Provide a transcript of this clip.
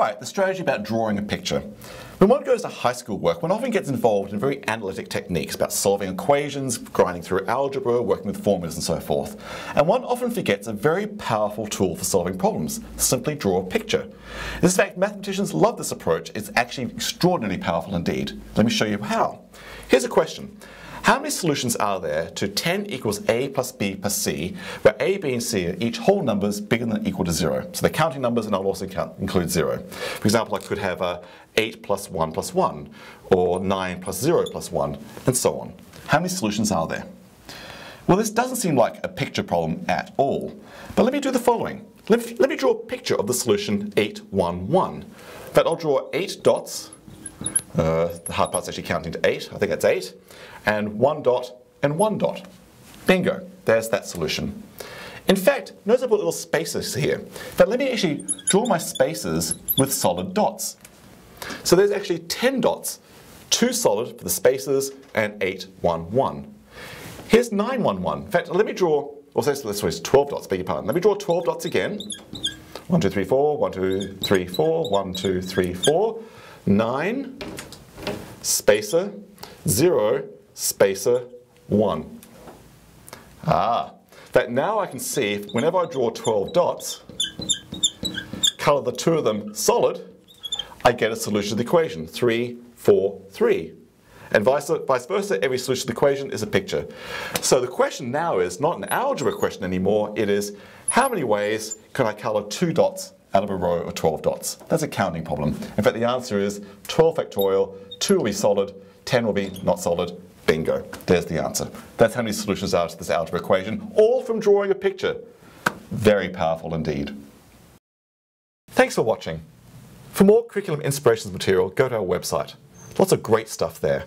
Alright, the strategy about drawing a picture. When one goes to high school work, one often gets involved in very analytic techniques about solving equations, grinding through algebra, working with formulas and so forth. And one often forgets a very powerful tool for solving problems, simply draw a picture. In fact, mathematicians love this approach. It's actually extraordinarily powerful indeed. Let me show you how. Here's a question. How many solutions are there to 10 equals a plus b plus c, where a, b, and c are each whole numbers bigger than or equal to 0? So they're counting numbers and I'll also count, include 0. For example, I could have a 8 plus 1 plus 1, or 9 plus 0 plus 1, and so on. How many solutions are there? Well, this doesn't seem like a picture problem at all. But let me do the following. Let me, let me draw a picture of the solution 8, 1, 1. In fact, I'll draw 8 dots uh, the hard part's actually counting to 8, I think that's 8, and 1 dot and 1 dot. Bingo, there's that solution. In fact, notice I put little spaces here. But let me actually draw my spaces with solid dots. So there's actually 10 dots, 2 solid for the spaces and 8, 1, 1. Here's 9, 1, 1. In fact, let me draw, or this was 12 dots, beg your pardon. Let me draw 12 dots again. 1, 2, 3, 4, 1, 2, 3, 4, 1, 2, 3, 4. 9, spacer, 0, spacer, 1. Ah, that now I can see whenever I draw 12 dots, color the two of them solid, I get a solution to the equation, 3, 4, 3. And vice, vice versa, every solution to the equation is a picture. So the question now is not an algebra question anymore, it is how many ways can I color two dots out of a row of 12 dots. That's a counting problem. In fact, the answer is 12 factorial, 2 will be solid, 10 will be not solid, bingo. There's the answer. That's how many solutions are to this algebra equation, all from drawing a picture. Very powerful indeed. Thanks for watching. For more curriculum inspirations material, go to our website. Lots of great stuff there.